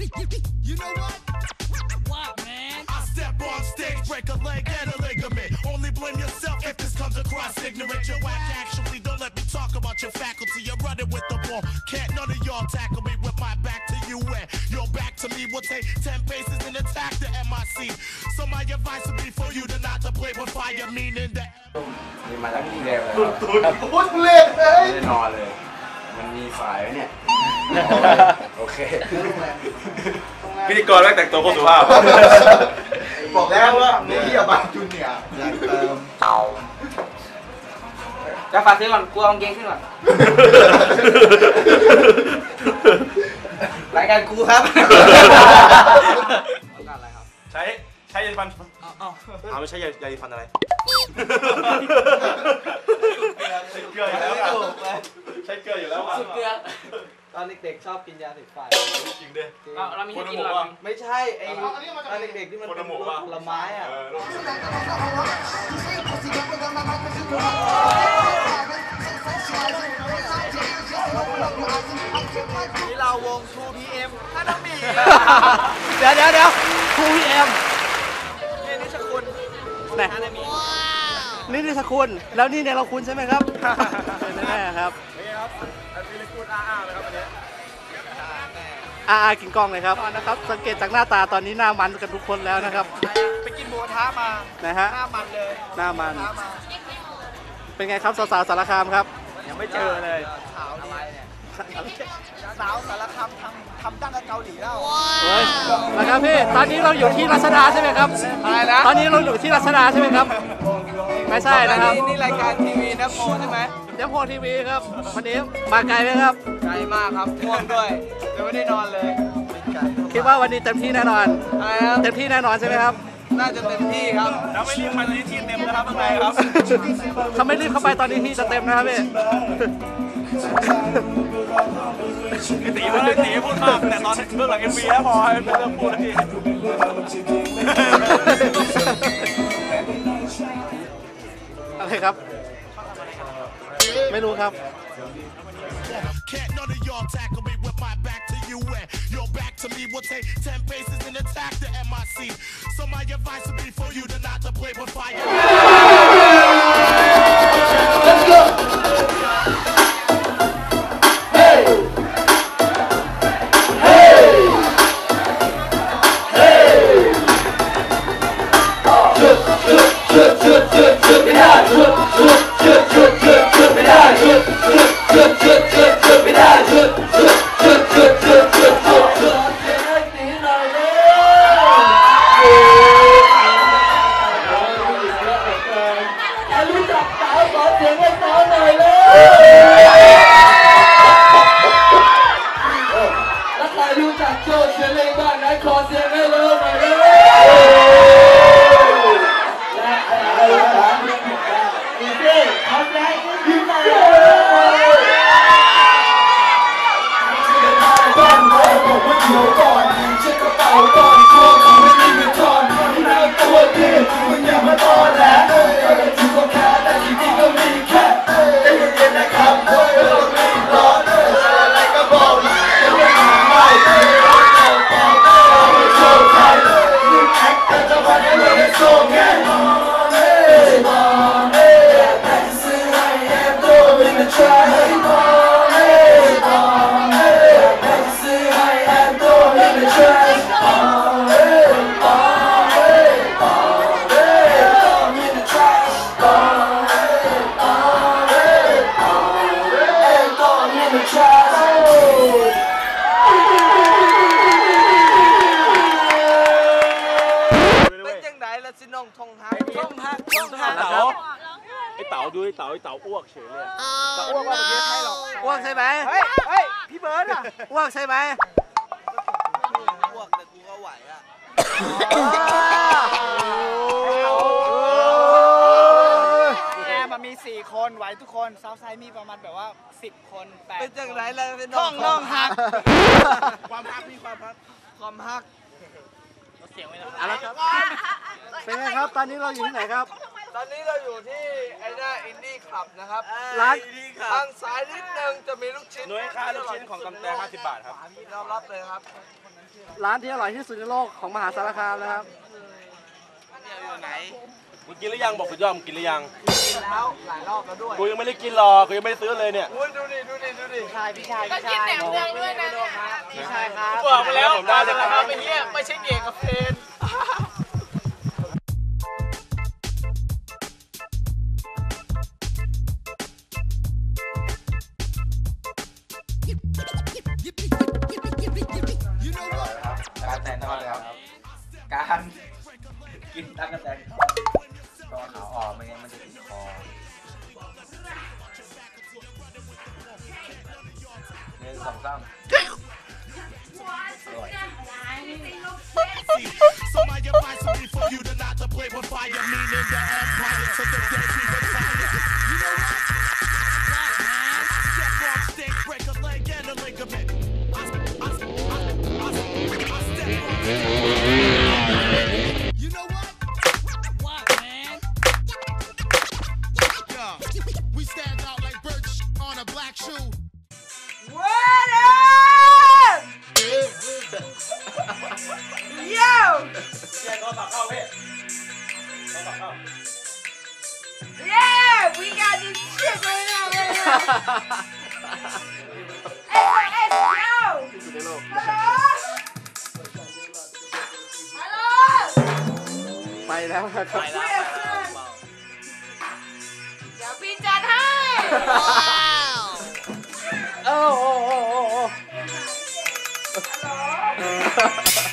You know what? What, man? I step on stage, break a leg and a ligament. Only blame yourself if this comes across ignorant. You're whack, actually. Don't let me talk about your faculty. You're running with the ball. Can't none of y'all tackle me with my back to you. And your back to me will take 10 paces and attack the MIC. So my advice would be for you to not to play with fire, meaning that. มีมาทั้งที่เร็วเลยครับ พูดเล่นเลย ไม่ได้นอนเลย มันมีสายไหมเนี่ย โอเค พิธีกรแม่งแต่งตัวโคตรสุภาพ บอกแล้วว่าเฮียบางจุนเนี่ยอยากเติมจะฝากซื้อก่อนกลัวกางเกงขึ้นก่อนรายการกูครับต้องการอะไรครับใช้ใช้ยาสีฟันเอาไม่ใช่ยาสีฟันอะไรใช้เกลืออยู่แล้วอะใช้เกลืออยู่แล้วอะสุดเกลือตอนเด็กๆชอบกินยาสีฟันจริงดิเอาเรามีให้กินหรอไม่ใช่ไอ้ตอนเด็กๆที่มันคนเป็ละนหมู่ป่ะผลไม้อะเออนี่เราวง 2PM ฮานามิเดี๋ยวเดี๋ยวเดี๋ยวครูพีเอ็มนี่นิชคุณไหนฮานามินี่นิสคุณ แล้วนี่เนี่ยเราคุณใช่ไหมครับเป็นแน่ครับนี่ ครับอันนี้พูดอ้าๆเลยครับอันนี้อาอากินกล้องเลยครับนะครับ สังเกตจากหน้าตาตอนนี้หน้ามันกันทุกคนแล้วนะครับ ไปกินหมูกระทะมานะฮะหน้ามันเลยหน้ามันหน้ามาเป็นไงครับสาวๆสารคามครับ ยังไม่เจอเลยขาวดีสาวสารคามทำทำตั้งแต่เกาหลีแล้วเฮ้ยนะครับพี่ตอนนี้เราอยู่ที่รัชดาใช่ไหมครับอะไรนะตอนนี้เราอยู่ที่รัชดาใช่ไหมครับ ไม่ใช่นะครับนี่นี่รายการทีวีนะโมใช่ไหม เดี๋ยวโพทีวีครับ วันนี้มาไกลไหมครับ ไกลมากครับง่วงด้วยยังไม่ได้นอนเลยคิดว่าวันนี้เต็มที่แน่นอนอะไรนะเต็มที่แน่นอนใช่ไหมครับ น่าจะเต็มที่ครับ แล้วไม่รีบมาที่ทีมเต็มนะครับข้างในครับถ้าไม่รีบเข้าไปตอนนี้ที่จะเต็มนะครับพี่ไอ้ตีมันเลยตีพูดมากแต่ตอนเบื้องหลังเอ็มวีแล้วพอให้เป็นเรื่องพูดทีอะไรครับ ไม่รู้ครับ Can't none of y'all tackle me with my back to you. And your back to me will take 10 paces and attack the MIC. So my advice would be for you to not to play with fire. กเฉยเลยจะอ้วกว่าเมื่อกี้ใครหรอกอ้วกใช่ไหมเฮ้ยเฮ้ยพี่เบิร์ดอะอ้วกใช่ไหมอ้วกแต่กูก็ไหวอะแอร์มันมี4คนไหวทุกคนซาวไซด์มีประมาณแบบว่า10คนแต่เป็นจังไรล่ะเป็นท่องน้องฮักความฮักมีความฮักความฮักอะไรครับเป็นไงครับ ตอนนี้เราอยู่ที่ไหนครับ ตอนนี้เราอยู่ที่ไอ้หน้าอินดี้คลับนะครับร้านทางซ้ายนิดนึงจะมีลูกชิ้นหน่วยค่าลูกชิ้นของตำแตง50 บาทครับ ยอมรับเลยครับร้านที่อร่อยที่สุดในโลกของมหาสารคามนะครับ มึงกินหรือยังบอกสุดยอดมึงกินหรือยัง กินแล้วหลายรอบแล้วด้วยกูยังไม่ได้กินหรอกกูยังไม่ได้ซื้อเลยเนี่ยอุ้ยดูดิดูดิดูดิชายพี่ชายก็พี่กินชายแหนมเนืองด้วยนะเนี่ยพี่ชายครับบอกมาแล้วผมได้จะทำไปเนี้ยไม่ใช่เอกกับเพน กินตั๊กแตนทอดต้องเอาขาวออกไม่งั้นมันจะติดคอหนึ่งสองสาม So my advice would be for you to not to play with fire, meaning the empire to the day we retire. แย่งโทรศัพท์เข้าพี่โทรศัพท์เข้า Yeah! We got this shit right now, right now. Hey, hey, yo! ที่สุดในโลก Hello? Hello? ไปแล้วนะครับเดี๋ยวพี่จัดให้ โอ้โอ้โอ้โอ้โอ้ I'm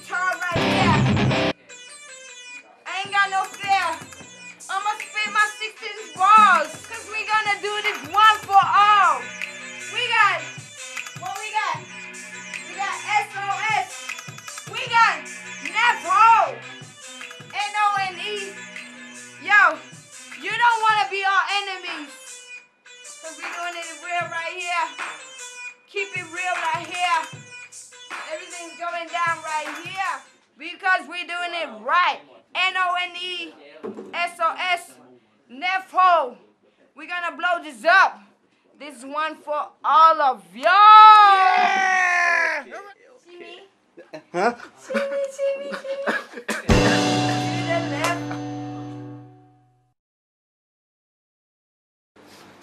with gonna blow this up. This one for all of y'all. See me? ฮะ See me, see me, see me. See the left.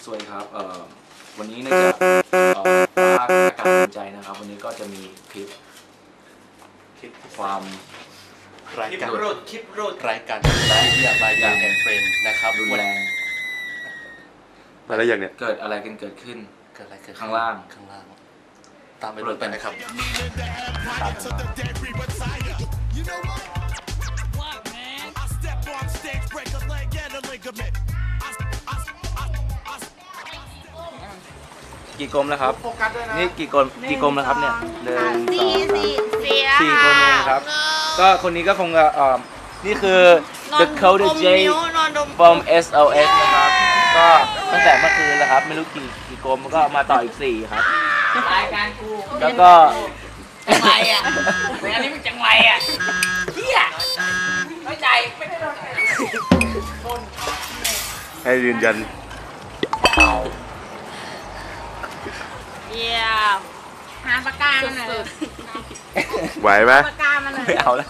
สวัสดีครับเอ่อวันนี้เนื่องจากเอ่อภาคอากาศเป็นใจนะครับ วันนี้ก็จะมีคลิปคลิปความรายการรุดคลิปรุดรายการรายการรายการแอนเฟรนนะครับ รุนแรง มาแล้วยังเนี่ยเกิดอะไรกันเกิดขึ้น เกิดอะไรเกิดข้างล่าง ข้างล่าง ตามไปดูไปนะครับ Meaning the empire to the day we retire. You know what? What, man? I step on stage, break a leg and a ligament. I, I, I, I, กี่กลมแล้วครับโฟกัสด้วยนะนี่กี่กลมกี่กลมแล้วครับเนี่ยหนึ่งสองสามสี่สี่คนเองครับ ก็คนนี้ก็คงจะเอ่อนี่คือ The Code J นอนดม from SOS นะครับ ก็ตั้งแต่เมื่อคืนแล้วครับ ไม่รู้กี่กี่กลมก็มาต่ออีกสี่ครับ รายการกูแล้วก็ จังไรอะในอันนี้มึงจังไรอะเฮียไม่ใจไม่ได้โดนให้ยืนยัน เยี่ยมหาปากกามาหน่อยไหวไหมปากกามาหน่อยไม่เอาแล้ว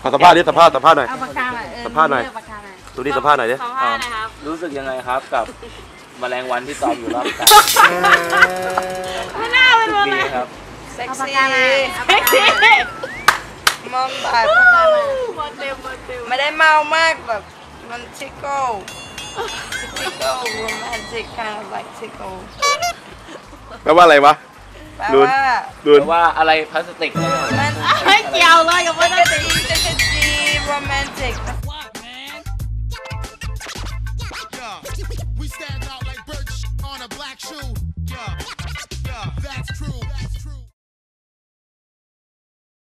ขอสัมภาษณ์ดิสัมภาษณ์สัมภาษณ์หน่อย เอาปากกามาเออสัมภาษณ์หน่อย เลือกปากกาหน่อย ดูดิสัมภาษณ์หน่อยดิสัมภาษณ์นะครับ รู้สึกยังไงครับกับแมลงวันที่ตอมอยู่รอบกายไม่น่าเป็นรู้เลสึกดียครับเซ็กซี่เซ็กซี่มองแบบปากกามาหมดเต็มหมดเต็มไม่ได้เมามากแบบมัน tickle tickle romantic kind of like tickle แปลว่าอะไรวะแปลลุ้นว่าดูหรือว่าอะไรพลาสติกเนี่ยมันไม่เกี่ยวเลยกับว่าจักรจีจักรจี romantic ภาษ a black shoe. Yeah, yeah, that's true. That's